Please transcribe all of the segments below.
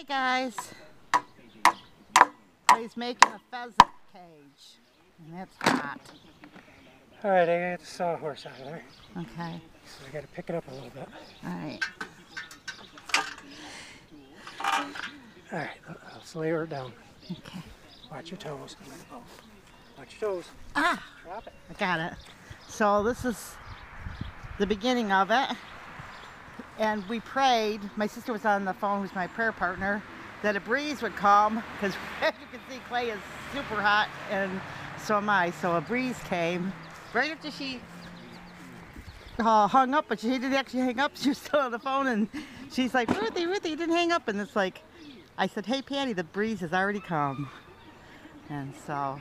Hey guys. He's making a pheasant cage. And it's hot. All right, I get the sawhorse out of there. Okay. So I gotta pick it up a little bit. Alright. All right, let's lay her down. Okay. Watch your toes. Watch your toes. Ah! Drop it. I got it. So this is the beginning of it. And we prayed, my sister was on the phone, who's my prayer partner, that a breeze would come, because as you can see, Clay is super hot, and so am I. So a breeze came right after she uh, hung up, but she didn't actually hang up. She was still on the phone, and she's like, Ruthie, Ruthie, you didn't hang up. And it's like, I said, hey, Patty, the breeze has already come. And so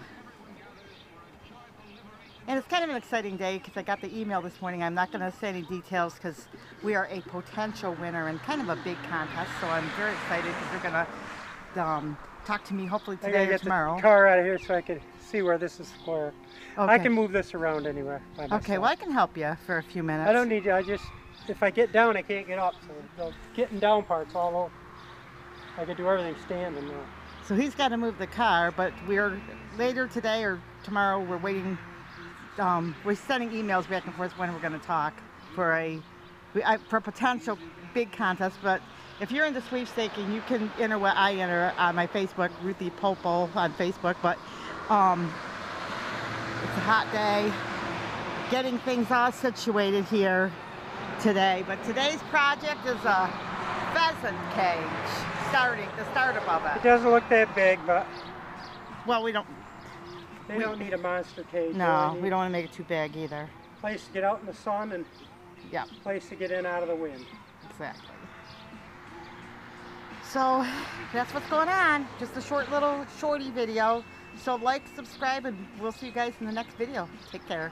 and it's kind of an exciting day because I got the email this morning. I'm not going to say any details because we are a potential winner and kind of a big contest. So I'm very excited because they're going to um, talk to me hopefully today or get tomorrow. the car out of here so I can see where this is square. I can move this around anywhere. Okay, well I can help you for a few minutes. I don't need you. I just, if I get down, I can't get up. So the getting down part's all over. I can do everything standing now. So he's got to move the car, but we're later today or tomorrow. We're waiting. Um, we're sending emails back and forth when we're going to talk for a for a potential big contest. But if you're into sweepstaking, you can enter what I enter on my Facebook, Ruthie Pople on Facebook. But um, it's a hot day, getting things all situated here today. But today's project is a pheasant cage. Starting the startup of It it. doesn't look that big, but Well, we don't. They We- don't need a monster cage. No, we don't want to make it too big either. Place to get out in the sun and Yeah, place to get in out of the wind. exactly. So that's what's going on. Just a short little shorty video. So like, subscribe, and we'll see you guys in the next video. Take care.